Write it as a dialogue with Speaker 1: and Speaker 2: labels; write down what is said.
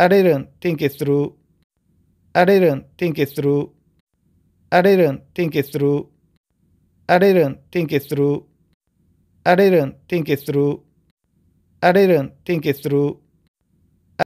Speaker 1: I didn't think it through. I didn't think it through. I didn't think it through. I didn't think it through. I didn't think it through. I didn't think it through.